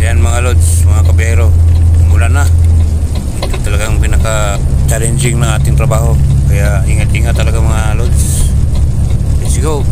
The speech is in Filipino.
Ayan mga lods, mga kabero, umulan na. Ito talagang pinaka-challenging na ating trabaho. Kaya ingat-ingat talaga mga lods. Let's go!